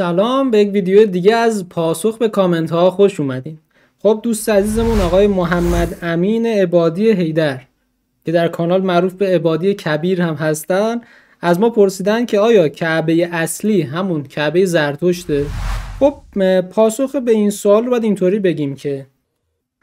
سلام به یک ویدیو دیگه از پاسخ به کامنت ها خوش اومدین. خب دوست عزیزمون آقای محمد امین عبادی هیدر که در کانال معروف به عبادی کبیر هم هستن از ما پرسیدن که آیا کعبه اصلی همون کعبه زرتشته؟ خب پاسخ به این سوال رو باید اینطوری بگیم که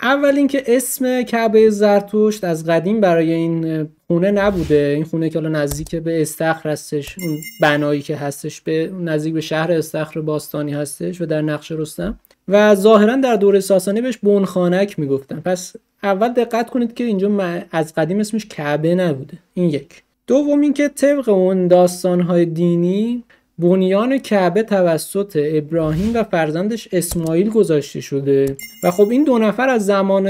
اول اینکه اسم کعبه زرتشت از قدیم برای این خونه نبوده. این خونه که حالا نزدیک به استخر هستش اون بنایی که هستش به نزدیک به شهر استخر باستانی هستش و در نقش رستم. و ظاهرا در دوره ساسانی بهش بنخانک می‌گفتن. پس اول دقت کنید که اینجا از قدیم اسمش کعبه نبوده. این یک. دوم اینکه طبق اون داستانهای دینی بنیان کعبه توسط ابراهیم و فرزندش اسماعیل گذاشته شده. و خب این دو نفر از زمان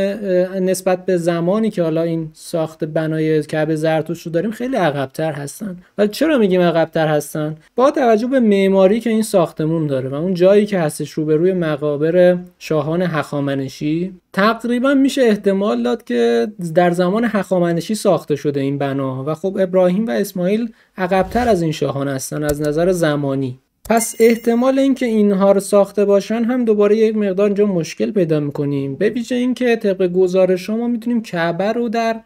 نسبت به زمانی که حالا این ساخت بنای کعبه زرتوش رو داریم خیلی عقبتر هستن. و چرا میگیم عقبتر هستن؟ با توجه به معماری که این ساختمون داره و اون جایی که هستش روبروی مقابر شاهان هخامنشی تقریبا میشه احتمال داد که در زمان هخامنشی ساخته شده این بنا. و خب ابراهیم و اسماعیل عقبتر از این شاهان هستن از نظر زمانی. پس احتمال اینکه اینها رو ساخته باشن هم دوباره یک مقدار اینجا مشکل پیدا می‌کنیم. به ویژه اینکه طبق گزارش ما می‌تونیم کعبه رو در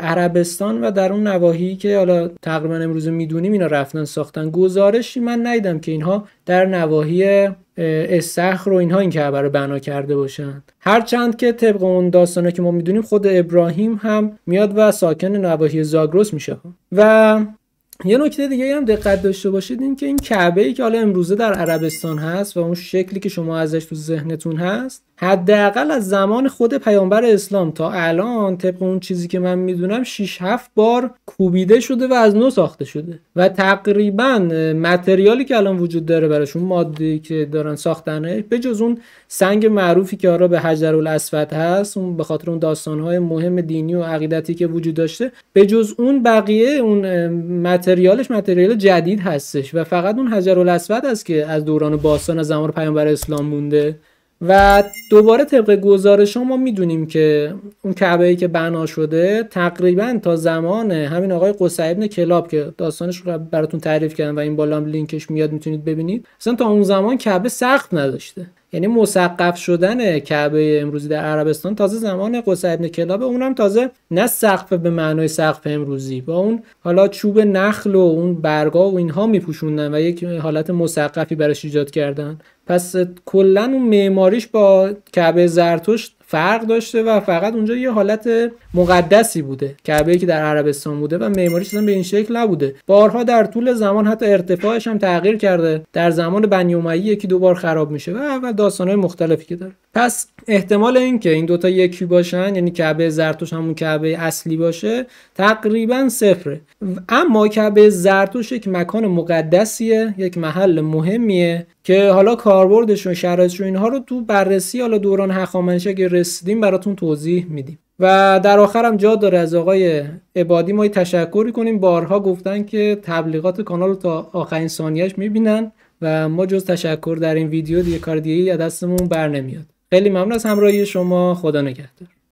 عربستان و در اون نواحی که حالا تقریبا امروز می‌دونیم اینا رفتن ساختن گزارشی من ندیدم که اینها در نواحی استخر رو اینها این کعبه رو بنا کرده باشن. هرچند که طبق اون داستانه که ما می‌دونیم خود ابراهیم هم میاد و ساکن نواحی زاگرس میشه. و یه نکته دیگه هم دقت داشته باشید این که این کعبه ای که حالا امروزه در عربستان هست و اون شکلی که شما ازش تو ذهنتون هست حداقل از زمان خود پیامبر اسلام تا الان طبق اون چیزی که من می‌دونم 6 7 بار کوبیده شده و از نو ساخته شده و تقریبا متریالی که الان وجود داره براشون ماده که دارن ساختنه به جز اون سنگ معروفی که آرا به حجر الاسود هست اون به خاطر اون داستانهای مهم دینی و عقیدتی که وجود داشته به جز اون بقیه اون material ش material جدید هستش و فقط اون حجر الاسود است که از دوران باستان از زمان پیامبر اسلام مونده. و دوباره طبق گزارش ما می‌دونیم که اون کعبه ای که بنا شده تقریبا تا زمان همین آقای قصی ابن کلاب که داستانش رو براتون تعریف کردم و این بالا هم لینکش میاد می‌تونید ببینید اصلا تا اون زمان کعبه سقف نداشته. یعنی مسقف شدن کعبه امروزی در عربستان تازه زمان قصی ابن کلاب اونم تازه نه سقف به معنای سقف امروزی. با اون حالا چوب نخل و اون برگا و اینها میپوشوندن و یک حالت مسقفی براش ایجاد کردن. پس کلا اون معماریش با کعبه زرتشت فرق داشته و فقط اونجا یه حالت مقدسی بوده کعبه که در عربستان بوده و معماریش به این شکل نبوده. بارها در طول زمان حتی ارتفاعش هم تغییر کرده. در زمان بنی امیه یکی دو بار خراب میشه و و داستانهای مختلفی که داره. پس احتمال اینکه این دوتا یکی باشن یعنی کعبه زرتوش همون کعبه اصلی باشه تقریبا صفره. اما کعبه زرتوش یک مکان مقدسیه یک محل مهمیه که حالا کاربردش و شرایطش و اینها رو تو بررسی حالا دوران هخامنشی اگه رسیدیم براتون توضیح میدیم. و در آخر هم جا داره از آقای عبادی ما تشکری کنیم. بارها گفتن که تبلیغات کانال رو تا آخرین ثانیهش می‌بینن و ما جز تشکر در این ویدیو دیگه کار دیگه دستمون بر نمیاد. خیلی ممنون از همراهی شما. خدا نگهدار.